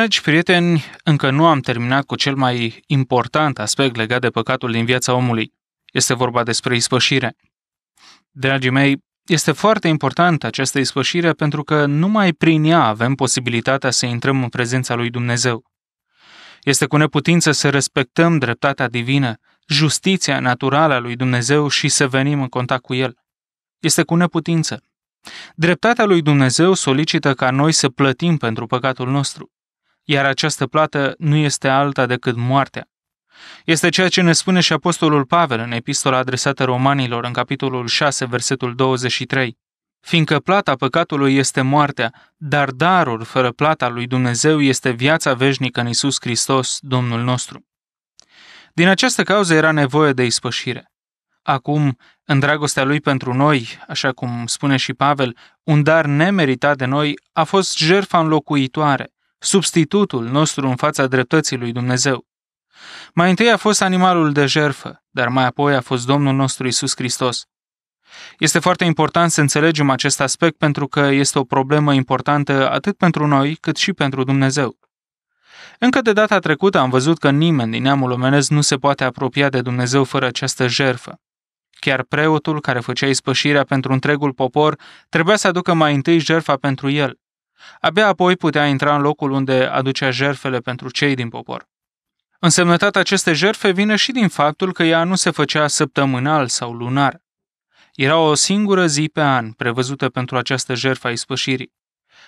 Dragi prieteni, încă nu am terminat cu cel mai important aspect legat de păcatul din viața omului. Este vorba despre ispășire. Dragii mei, este foarte importantă această ispășire pentru că numai prin ea avem posibilitatea să intrăm în prezența lui Dumnezeu. Este cu neputință să respectăm dreptatea divină, justiția naturală a lui Dumnezeu și să venim în contact cu El. Este cu neputință. Dreptatea lui Dumnezeu solicită ca noi să plătim pentru păcatul nostru iar această plată nu este alta decât moartea. Este ceea ce ne spune și Apostolul Pavel în epistola adresată romanilor în capitolul 6, versetul 23. Fiindcă plata păcatului este moartea, dar darul fără plata lui Dumnezeu este viața veșnică în Isus Hristos, Domnul nostru. Din această cauză era nevoie de ispășire. Acum, în dragostea lui pentru noi, așa cum spune și Pavel, un dar nemeritat de noi a fost jertfa înlocuitoare, substitutul nostru în fața dreptății lui Dumnezeu. Mai întâi a fost animalul de jerfă, dar mai apoi a fost Domnul nostru Isus Hristos. Este foarte important să înțelegem acest aspect pentru că este o problemă importantă atât pentru noi cât și pentru Dumnezeu. Încă de data trecută am văzut că nimeni din neamul omenesc nu se poate apropia de Dumnezeu fără această jerfă. Chiar preotul care făcea ispășirea pentru întregul popor trebuia să aducă mai întâi jerfa pentru el. Abia apoi putea intra în locul unde aducea jerfele pentru cei din popor. Însemnătatea acestei jerfe vine și din faptul că ea nu se făcea săptămânal sau lunar. Era o singură zi pe an prevăzută pentru această jerfă a ispășirii.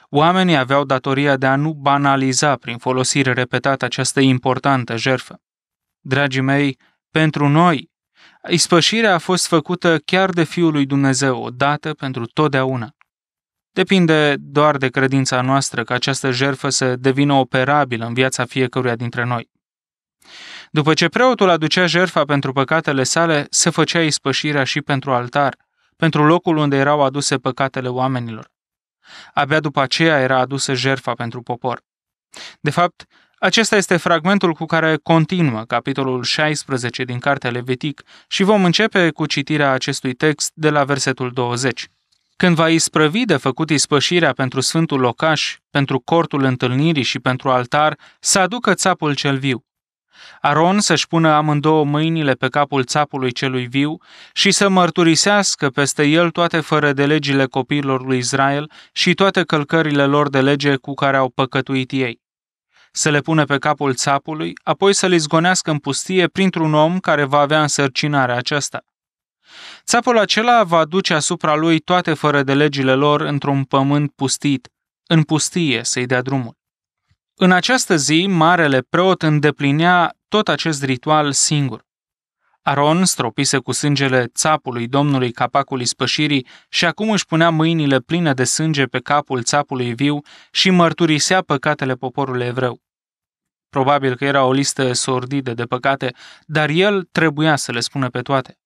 Oamenii aveau datoria de a nu banaliza prin folosire repetată această importantă jerfă. Dragii mei, pentru noi, ispășirea a fost făcută chiar de Fiul lui Dumnezeu, odată pentru totdeauna. Depinde doar de credința noastră că această jertfă să devină operabilă în viața fiecăruia dintre noi. După ce preotul aducea jertfa pentru păcatele sale, se făcea ispășirea și pentru altar, pentru locul unde erau aduse păcatele oamenilor. Abia după aceea era adusă jertfa pentru popor. De fapt, acesta este fragmentul cu care continuă capitolul 16 din Cartea Levitic și vom începe cu citirea acestui text de la versetul 20. Când va isprăvi de făcut ispășirea pentru sfântul locaș, pentru cortul întâlnirii și pentru altar, să aducă țapul cel viu. Aron să-și pună amândouă mâinile pe capul țapului celui viu și să mărturisească peste el toate fără de legile copiilor lui Israel și toate călcările lor de lege cu care au păcătuit ei. Să le pună pe capul țapului, apoi să le zgonească în pustie printr-un om care va avea însărcinarea aceasta. Țapul acela va duce asupra lui toate fără de legile lor într-un pământ pustit, în pustie să-i dea drumul. În această zi, marele preot îndeplinea tot acest ritual singur. Aron stropise cu sângele țapului Domnului capacul ispășirii și acum își punea mâinile pline de sânge pe capul țapului viu și mărturisea păcatele poporului evreu. Probabil că era o listă sordidă de păcate, dar el trebuia să le spună pe toate.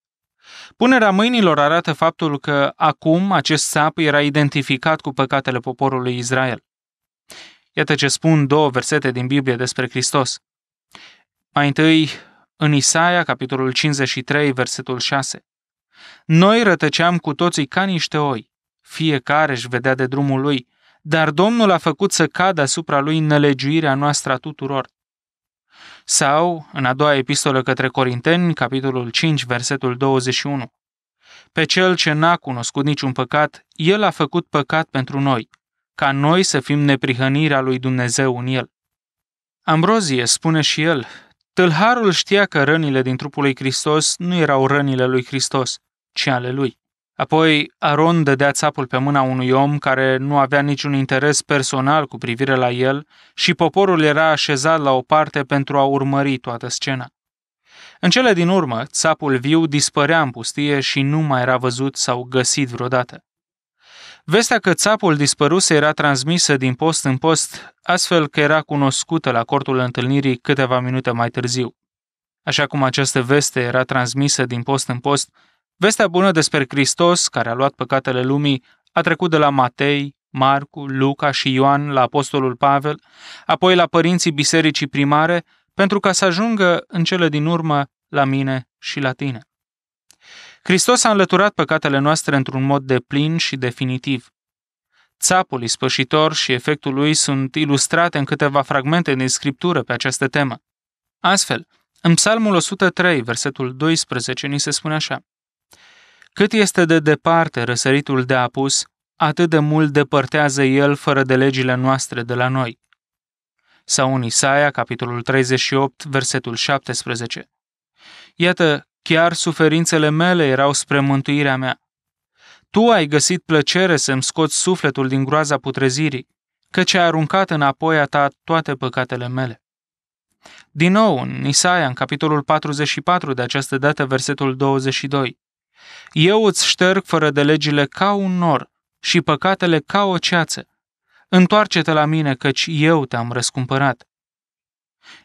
Punerea mâinilor arată faptul că acum acest sap era identificat cu păcatele poporului Israel. Iată ce spun două versete din Biblie despre Hristos. Mai întâi, în Isaia, capitolul 53, versetul 6. Noi rătăceam cu toții ca niște oi, fiecare își vedea de drumul lui, dar Domnul a făcut să cadă asupra lui nelegiuirea noastră a tuturor. Sau, în a doua epistolă către Corinteni, capitolul 5, versetul 21. Pe cel ce n-a cunoscut niciun păcat, el a făcut păcat pentru noi, ca noi să fim neprihănirea lui Dumnezeu în el. Ambrozie spune și el, tâlharul știa că rănile din trupul lui Hristos nu erau rănile lui Hristos, ci ale lui. Apoi Aron dădea țapul pe mâna unui om care nu avea niciun interes personal cu privire la el și poporul era așezat la o parte pentru a urmări toată scena. În cele din urmă, țapul viu dispărea în pustie și nu mai era văzut sau găsit vreodată. Vestea că țapul dispăruse era transmisă din post în post, astfel că era cunoscută la cortul întâlnirii câteva minute mai târziu. Așa cum această veste era transmisă din post în post, vestea bună despre Hristos, care a luat păcatele lumii, a trecut de la Matei, Marcu, Luca și Ioan la apostolul Pavel, apoi la părinții bisericii primare, pentru ca să ajungă în cele din urmă la mine și la tine. Hristos a înlăturat păcatele noastre într-un mod de plin și definitiv. Țapul ispășitor și efectul lui sunt ilustrate în câteva fragmente din scriptură pe această temă. Astfel, în Psalmul 103, versetul 12, ni se spune așa. Cât este de departe răsăritul de apus, atât de mult depărtează el fără de legile noastre de la noi. Sau în Isaia, capitolul 38, versetul 17. Iată, chiar suferințele mele erau spre mântuirea mea. Tu ai găsit plăcere să-mi scoți sufletul din groaza putrezirii, căci ai aruncat înapoi a ta toate păcatele mele. Din nou, în Isaia, în capitolul 44, de această dată, versetul 22. Eu îți șterg fără de legile ca un nor și păcatele ca o ceață. Întoarce-te la mine, căci eu te-am răscumpărat.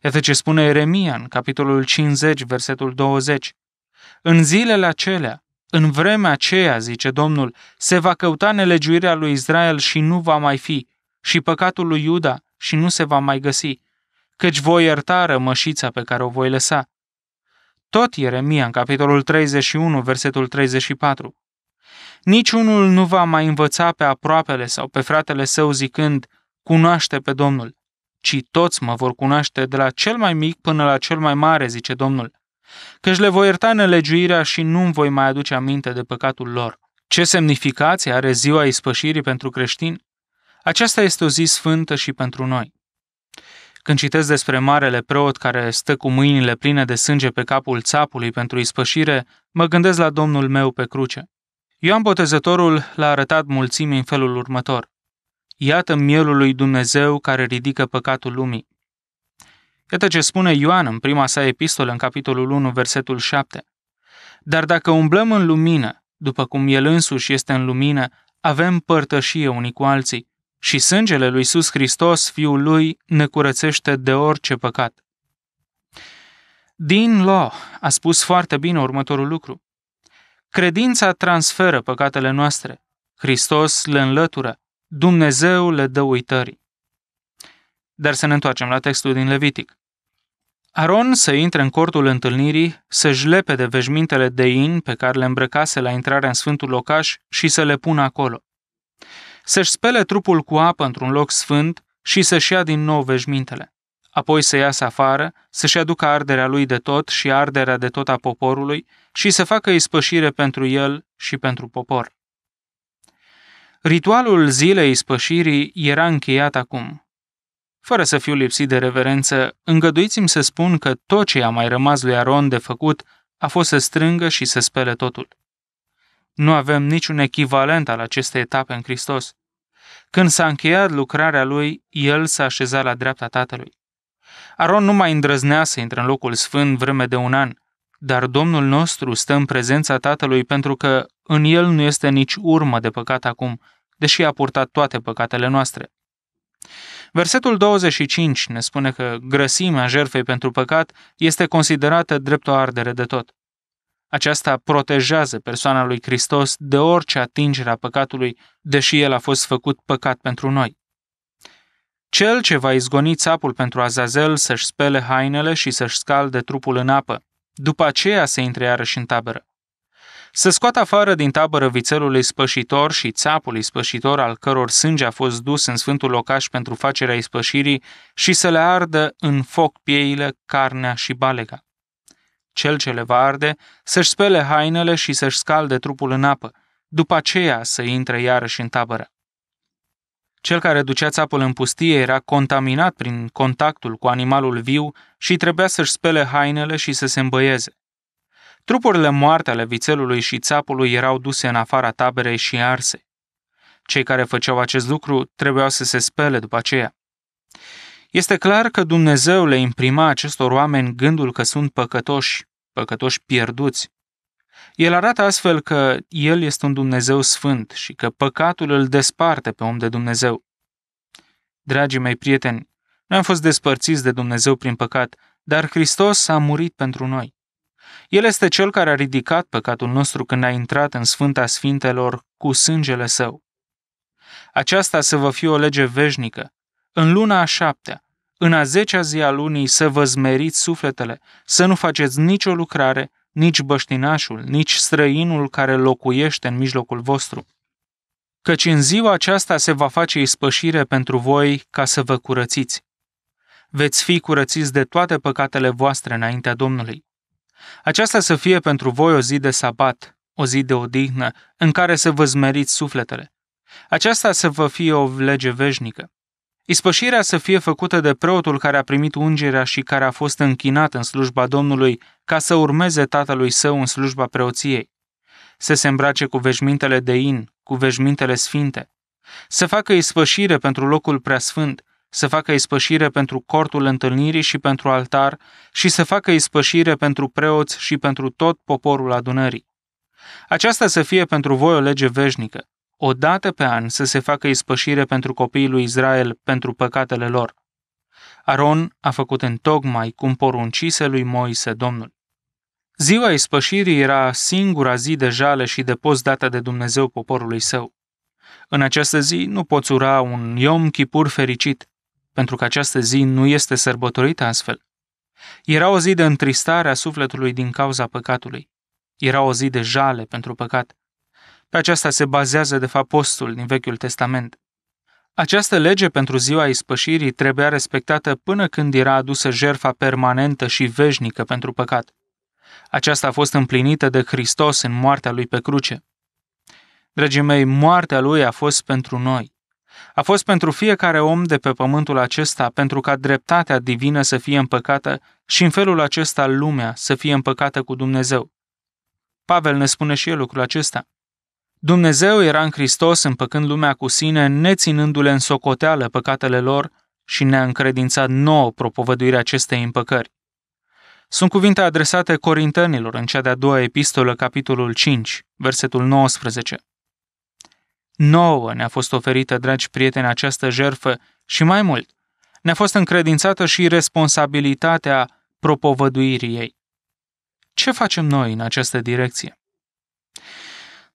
Iată ce spune Eremia în capitolul 50, versetul 20. În zilele acelea, în vremea aceea, zice Domnul, se va căuta nelegiuirea lui Israel și nu va mai fi, și păcatul lui Iuda și nu se va mai găsi, căci voi ierta rămășița pe care o voi lăsa. Tot Ieremia, în capitolul 31, versetul 34. Niciunul nu va mai învăța pe aproapele sau pe fratele său zicând, cunoaște pe Domnul, ci toți mă vor cunoaște de la cel mai mic până la cel mai mare, zice Domnul, căci le voi ierta nelegiuirea și nu voi mai aduce aminte de păcatul lor. Ce semnificație are ziua ispășirii pentru creștini? Aceasta este o zi sfântă și pentru noi. Când citesc despre marele preot care stă cu mâinile pline de sânge pe capul țapului pentru ispășire, mă gândesc la Domnul meu pe cruce. Ioan Botezătorul l-a arătat mulțimii în felul următor. Iată mielul lui Dumnezeu care ridică păcatul lumii. Iată ce spune Ioan în prima sa epistolă, în capitolul 1, versetul 7. Dar dacă umblăm în lumină, după cum El însuși este în lumină, avem părtășie unii cu alții și sângele lui Iisus Hristos, Fiul Lui, ne curățește de orice păcat. Din Law a spus foarte bine următorul lucru. Credința transferă păcatele noastre, Hristos le înlătură, Dumnezeu le dă uitării. Dar să ne întoarcem la textul din Levitic. Aron să intre în cortul întâlnirii, să-și lepe de veșmintele de in pe care le îmbrăcase la intrarea în sfântul locaș și să le pună acolo. Să-și spele trupul cu apă într-un loc sfânt și să-și ia din nou veșmintele. Apoi să iasă afară, să-și aducă arderea lui de tot și arderea de tot a poporului și să facă ispășire pentru el și pentru popor. Ritualul zilei ispășirii era încheiat acum. Fără să fiu lipsit de reverență, îngăduiți-mi să spun că tot ce a mai rămas lui Aron de făcut a fost să strângă și să spele totul. Nu avem niciun echivalent al acestei etape în Hristos. Când s-a încheiat lucrarea lui, el s-a așezat la dreapta tatălui. Aron nu mai îndrăznea să intre în locul sfânt vreme de un an, dar Domnul nostru stă în prezența tatălui pentru că în el nu este nici urmă de păcat acum, deși a purtat toate păcatele noastre. Versetul 25 ne spune că grăsimea jertfei pentru păcat este considerată drept o ardere de tot. Aceasta protejează persoana lui Hristos de orice atingere a păcatului, deși el a fost făcut păcat pentru noi. Cel ce va izgoni țapul pentru Azazel să-și spele hainele și să-și scalde trupul în apă, după aceea să intre iarăși în tabără să scoată afară din tabără vițelul ispășitor și țapul ispășitor al căror sânge a fost dus în sfântul locaș pentru facerea ispășirii și să le ardă în foc pieile, carnea și balega. Cel ce le va arde să-și spele hainele și să-și scalde trupul în apă, după aceea să intre iarăși în tabără. Cel care ducea țapul în pustie era contaminat prin contactul cu animalul viu și trebuia să-și spele hainele și să se îmbăieze. Trupurile moarte ale vițelului și țapului erau duse în afara taberei și arse. Cei care făceau acest lucru trebuiau să se spele după aceea. Este clar că Dumnezeu le imprima acestor oameni gândul că sunt păcătoși, păcătoși pierduți. El arată astfel că El este un Dumnezeu sfânt și că păcatul îl desparte pe om de Dumnezeu. Dragii mei prieteni, noi am fost despărțiți de Dumnezeu prin păcat, dar Hristos a murit pentru noi. El este Cel care a ridicat păcatul nostru când a intrat în Sfânta Sfintelor cu sângele Său. Aceasta să vă fie o lege veșnică. În luna a șaptea, în a zecea zi a lunii, să vă zmeriți sufletele, să nu faceți nicio lucrare, nici băștinașul, nici străinul care locuiește în mijlocul vostru. Căci în ziua aceasta se va face ispășire pentru voi ca să vă curățiți. Veți fi curățiți de toate păcatele voastre înaintea Domnului. Aceasta să fie pentru voi o zi de sabat, o zi de odihnă, în care să vă zmeriți sufletele. Aceasta să vă fie o lege veșnică. Ispășirea să fie făcută de preotul care a primit ungerea și care a fost închinat în slujba Domnului ca să urmeze tatălui său în slujba preoției. Să se îmbrace cu veșmintele de in, cu veșmintele sfinte. Să facă ispășire pentru locul preasfânt, să facă ispășire pentru cortul întâlnirii și pentru altar și să facă ispășire pentru preoți și pentru tot poporul adunării. Aceasta să fie pentru voi o lege veșnică, o dată pe an să se facă ispășire pentru copiii lui Israel pentru păcatele lor. Aron a făcut în tocmai cum poruncise lui Moise Domnul. Ziua ispășirii era singura zi de jale și de post dată de Dumnezeu poporului său. În această zi nu poți ura un Iom Chipur fericit, pentru că această zi nu este sărbătorită astfel. Era o zi de întristare a sufletului din cauza păcatului. Era o zi de jale pentru păcat. Pe aceasta se bazează, de fapt, postul din Vechiul Testament. Această lege pentru ziua ispășirii trebuia respectată până când era adusă jerfa permanentă și veșnică pentru păcat. Aceasta a fost împlinită de Hristos în moartea lui pe cruce. Dragii mei, moartea lui a fost pentru noi. A fost pentru fiecare om de pe pământul acesta, pentru ca dreptatea divină să fie împăcată și în felul acesta lumea să fie împăcată cu Dumnezeu. Pavel ne spune și el lucrul acesta. Dumnezeu era în Hristos împăcând lumea cu sine, neținându-le în socoteală păcatele lor și ne-a încredințat nouă propovăduirea acestei împăcări. Sunt cuvinte adresate corintenilor în cea de-a doua epistolă, capitolul 5, versetul 19. Nouă ne-a fost oferită, dragi prieteni, această jerfă și mai mult, ne-a fost încredințată și responsabilitatea propovăduirii ei. Ce facem noi în această direcție?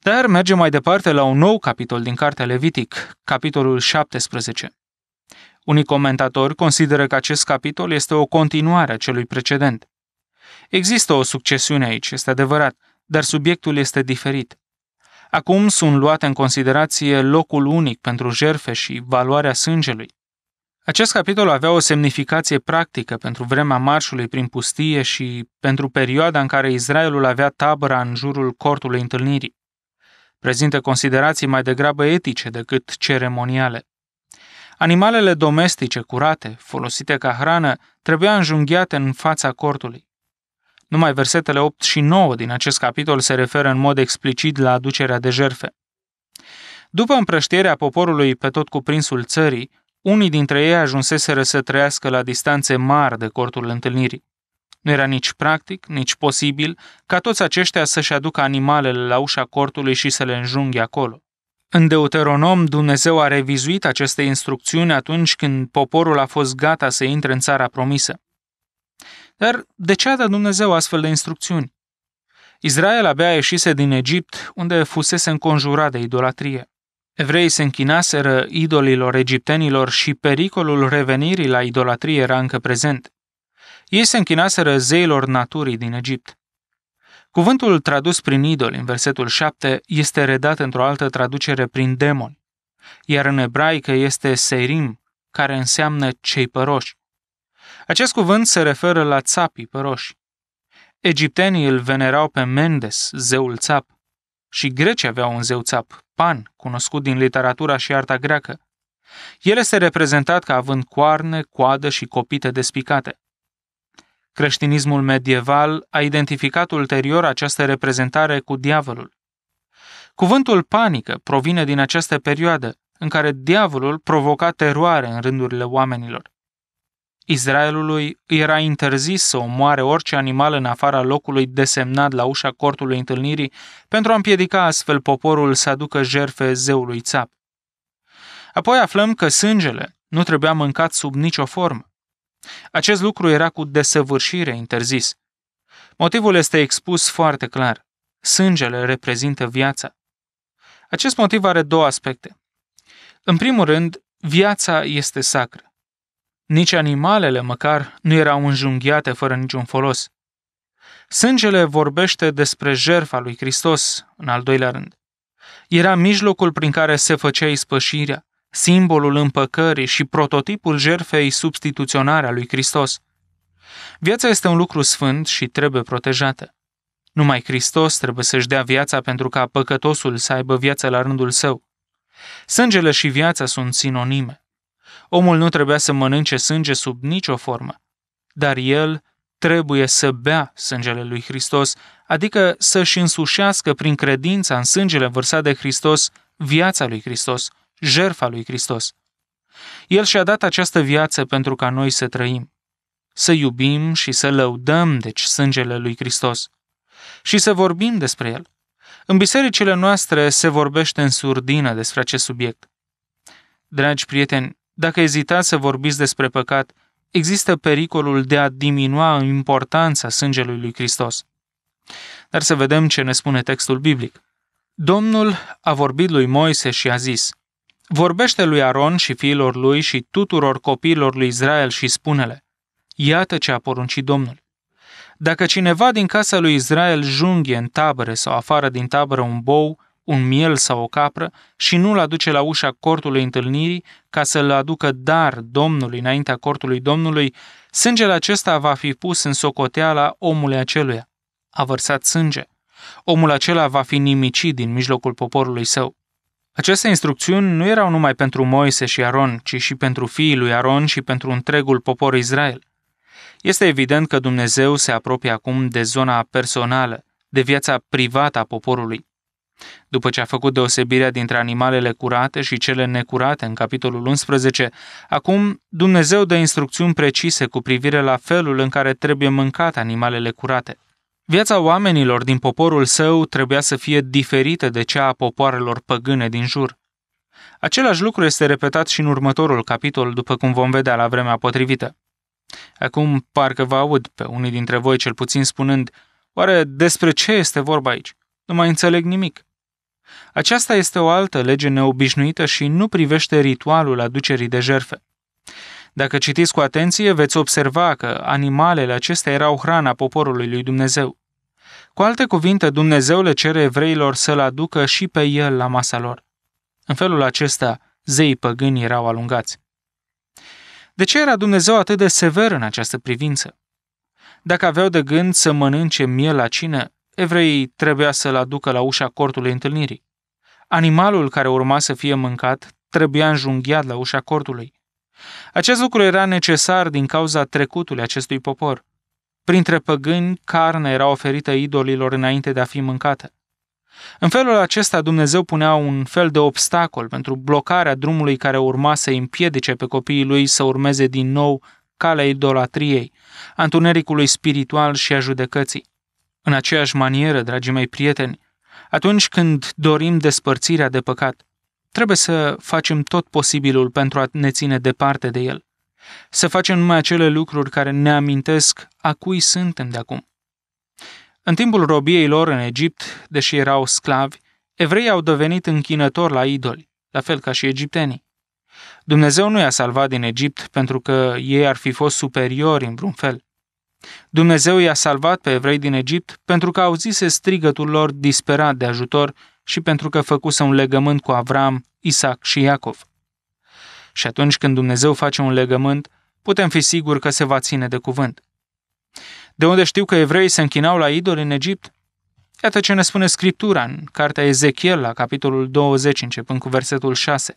Dar mergem mai departe la un nou capitol din Cartea Levitic, capitolul 17. Unii comentatori consideră că acest capitol este o continuare a celui precedent. Există o succesiune aici, este adevărat, dar subiectul este diferit. Acum sunt luate în considerație locul unic pentru jerfe și valoarea sângelui. Acest capitol avea o semnificație practică pentru vremea marșului prin pustie și pentru perioada în care Israelul avea tabăra în jurul cortului întâlnirii. Prezintă considerații mai degrabă etice decât ceremoniale. Animalele domestice curate, folosite ca hrană, trebuia înjunghiate în fața cortului. Numai versetele 8 și 9 din acest capitol se referă în mod explicit la aducerea de jerfe. După împrăștierea poporului pe tot cuprinsul țării, unii dintre ei ajunseseră să trăiască la distanțe mari de cortul întâlnirii. Nu era nici practic, nici posibil ca toți aceștia să-și aducă animalele la ușa cortului și să le înjunghe acolo. În Deuteronom, Dumnezeu a revizuit aceste instrucțiuni atunci când poporul a fost gata să intre în țara promisă. Dar de ce a dat Dumnezeu astfel de instrucțiuni? Israel abia ieșise din Egipt, unde fusese înconjurat de idolatrie. Evreii se închinaseră idolilor egiptenilor și pericolul revenirii la idolatrie era încă prezent. Ei se închinaseră zeilor naturii din Egipt. Cuvântul tradus prin idol în versetul 7 este redat într-o altă traducere prin demoni, iar în ebraică este serim, care înseamnă cei păroși. Acest cuvânt se referă la țapii păroși. Egiptenii îl venerau pe Mendes, zeul țap, și grecii aveau un zeu țap, Pan, cunoscut din literatura și arta greacă. El este reprezentat ca având coarne, coadă și copite despicate. Creștinismul medieval a identificat ulterior această reprezentare cu diavolul. Cuvântul panică provine din această perioadă în care diavolul provoca teroare în rândurile oamenilor. Israelului îi era interzis să omoare orice animal în afara locului desemnat la ușa cortului întâlnirii pentru a împiedica astfel poporul să aducă jerfe zeului țap. Apoi aflăm că sângele nu trebuia mâncat sub nicio formă. Acest lucru era cu desăvârșire interzis. Motivul este expus foarte clar. Sângele reprezintă viața. Acest motiv are două aspecte. În primul rând, viața este sacră. Nici animalele măcar nu erau înjunghiate fără niciun folos. Sângele vorbește despre jertfa lui Hristos, în al doilea rând. Era mijlocul prin care se făcea ispășirea, simbolul împăcării și prototipul jertfei substituționare a lui Hristos. Viața este un lucru sfânt și trebuie protejată. Numai Hristos trebuie să-și dea viața pentru ca păcătosul să aibă viața la rândul său. Sângele și viața sunt sinonime. Omul nu trebuia să mănânce sânge sub nicio formă, dar el trebuie să bea sângele lui Hristos, adică să-și însușească prin credința în sângele vărsat de Hristos viața lui Hristos, jertfa lui Hristos. El și-a dat această viață pentru ca noi să trăim, să iubim și să lăudăm, deci, sângele lui Hristos și să vorbim despre el. În bisericile noastre se vorbește în surdină despre acest subiect. Dragi prieteni, dacă ezitați să vorbiți despre păcat, există pericolul de a diminua importanța sângelui lui Hristos. Dar să vedem ce ne spune textul biblic. Domnul a vorbit lui Moise și a zis, Vorbește lui Aron și fiilor lui și tuturor copiilor lui Israel și spune-le, Iată ce a poruncit Domnul. Dacă cineva din casa lui Israel junghie în tabără sau afară din tabără un bou, un miel sau o capră și nu-l aduce la ușa cortului întâlnirii ca să-l aducă dar Domnului înaintea cortului Domnului, sângele acesta va fi pus în socoteala omului aceluia. A vărsat sânge. Omul acela va fi nimicit din mijlocul poporului său. Aceste instrucțiuni nu erau numai pentru Moise și Aron, ci și pentru fiii lui Aron și pentru întregul popor Israel. Este evident că Dumnezeu se apropie acum de zona personală, de viața privată a poporului. După ce a făcut deosebirea dintre animalele curate și cele necurate în capitolul 11, acum Dumnezeu dă instrucțiuni precise cu privire la felul în care trebuie mâncate animalele curate. Viața oamenilor din poporul său trebuia să fie diferită de cea a popoarelor păgâne din jur. Același lucru este repetat și în următorul capitol, după cum vom vedea la vremea potrivită. Acum parcă vă aud pe unii dintre voi cel puțin spunând, oare despre ce este vorba aici? Nu mai înțeleg nimic. Aceasta este o altă lege neobișnuită și nu privește ritualul aducerii de jerfe. Dacă citiți cu atenție, veți observa că animalele acestea erau hrana poporului lui Dumnezeu. Cu alte cuvinte, Dumnezeu le cere evreilor să-l aducă și pe el la masa lor. În felul acesta, zeii păgâni erau alungați. De ce era Dumnezeu atât de sever în această privință? Dacă aveau de gând să mănânce miel la cină, evreii trebuia să-l aducă la ușa cortului întâlnirii. Animalul care urma să fie mâncat trebuia înjunghiat la ușa cortului. Acest lucru era necesar din cauza trecutului acestui popor. Printre păgâni, carne era oferită idolilor înainte de a fi mâncată. În felul acesta Dumnezeu punea un fel de obstacol pentru blocarea drumului care urma să împiedice pe copiii lui să urmeze din nou calea idolatriei, a întunericului spiritual și a judecății. În aceeași manieră, dragii mei prieteni, atunci când dorim despărțirea de păcat, trebuie să facem tot posibilul pentru a ne ține departe de el. Să facem numai acele lucruri care ne amintesc a cui suntem de acum. În timpul robiei lor în Egipt, deși erau sclavi, evreii au devenit închinători la idoli, la fel ca și egiptenii. Dumnezeu nu i-a salvat din Egipt pentru că ei ar fi fost superiori în vreun fel. Dumnezeu i-a salvat pe evrei din Egipt pentru că auzise strigătul lor disperat de ajutor și pentru că făcuse un legământ cu Avram, Isaac și Iacov. Și atunci când Dumnezeu face un legământ, putem fi siguri că se va ține de cuvânt. De unde știu că evreii se închinau la idoli în Egipt? Iată ce ne spune Scriptura în cartea Ezechiel, la capitolul 20, începând cu versetul 6.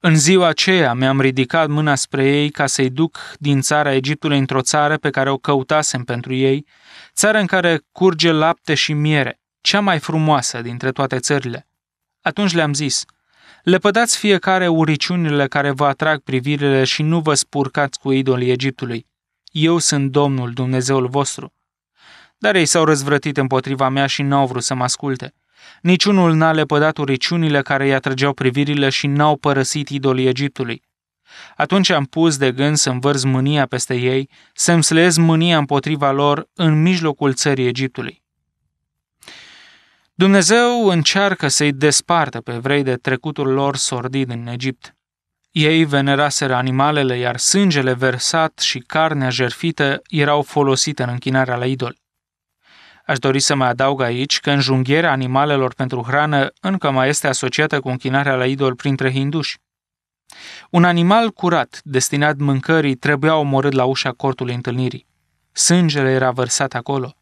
În ziua aceea mi-am ridicat mâna spre ei ca să-i duc din țara Egiptului într-o țară pe care o căutasem pentru ei, țară în care curge lapte și miere, cea mai frumoasă dintre toate țările. Atunci le-am zis, lepădați fiecare uriciunile care vă atrag privirile și nu vă spurcați cu idolii Egiptului. Eu sunt Domnul, Dumnezeul vostru. Dar ei s-au răzvrătit împotriva mea și n-au vrut să mă asculte. Niciunul n-a lepădat uriciunile care i atrăgeau privirile și n-au părăsit idolii Egiptului. Atunci am pus de gând să învărz mânia peste ei, să-mi slez mânia împotriva lor în mijlocul țării Egiptului. Dumnezeu încearcă să-i despartă pe evrei de trecutul lor sordid în Egipt. Ei veneraseră animalele, iar sângele versat și carnea jerfită erau folosite în închinarea la idol. Aș dori să mai adaug aici că înjunghierea animalelor pentru hrană încă mai este asociată cu închinarea la idol printre hinduși. Un animal curat, destinat mâncării, trebuia omorât la ușa cortului întâlnirii. Sângele era vărsat acolo.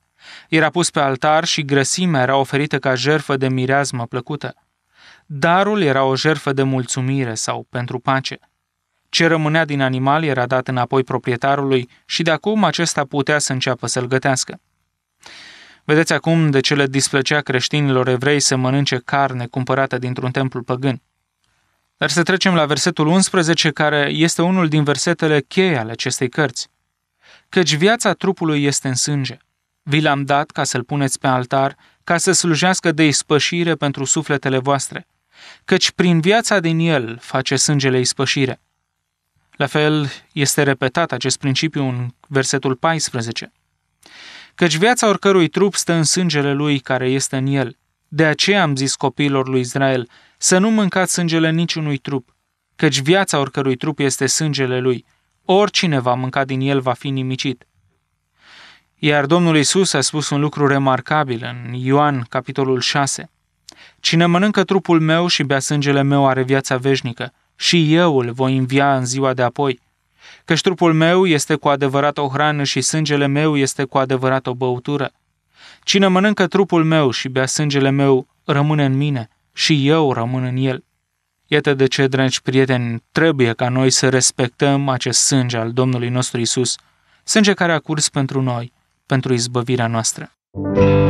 Era pus pe altar și grăsimea era oferită ca jerfă de mireazmă plăcută. Darul era o jerfă de mulțumire sau pentru pace. Ce rămânea din animal era dat înapoi proprietarului și de acum acesta putea să înceapă să-l gătească. Vedeți acum de ce le displăcea creștinilor evrei să mănânce carne cumpărată dintr-un templu păgân. Dar să trecem la versetul 11, care este unul din versetele cheie ale acestei cărți. Căci viața trupului este în sânge. Vi l-am dat ca să-l puneți pe altar, ca să slujească de ispășire pentru sufletele voastre. Căci prin viața din el face sângele ispășire. La fel este repetat acest principiu în versetul 14 căci viața oricărui trup stă în sângele lui care este în el. De aceea am zis copiilor lui Israel, să nu mâncați sângele niciunui trup, căci viața oricărui trup este sângele lui. Oricine va mânca din el va fi nimicit. Iar Domnul Isus a spus un lucru remarcabil în Ioan, capitolul 6. Cine mănâncă trupul meu și bea sângele meu are viața veșnică, și eu îl voi învia în ziua de apoi căci trupul meu este cu adevărat o hrană și sângele meu este cu adevărat o băutură. Cine mănâncă trupul meu și bea sângele meu rămâne în mine și eu rămân în el. Iată de ce, dragi prieteni, trebuie ca noi să respectăm acest sânge al Domnului nostru Isus, sânge care a curs pentru noi, pentru izbăvirea noastră. Aici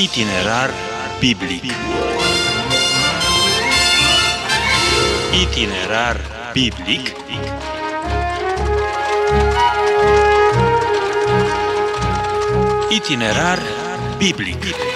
Itinerar biblic. Itinerar biblic. Itinerar biblic.